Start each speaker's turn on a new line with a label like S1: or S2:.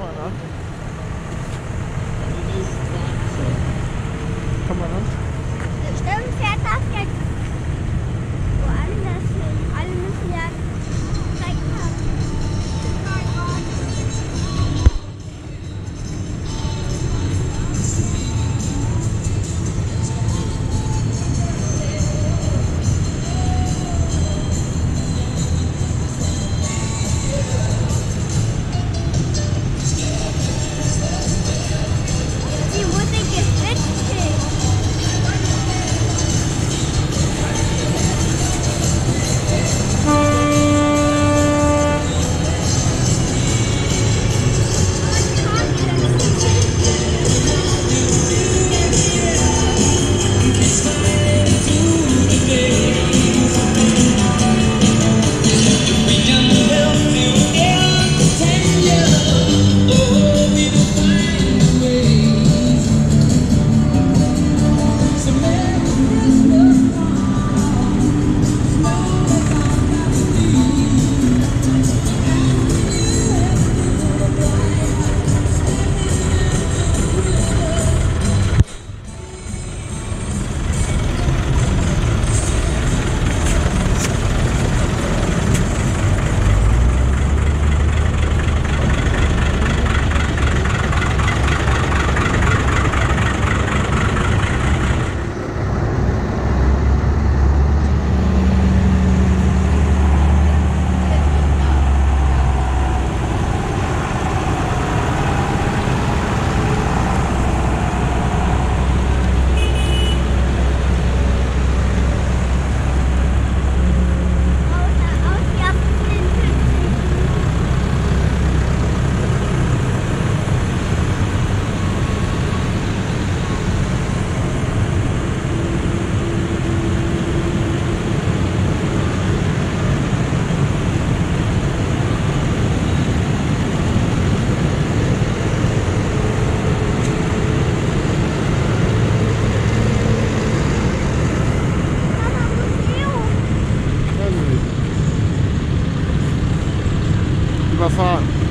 S1: Come on, ください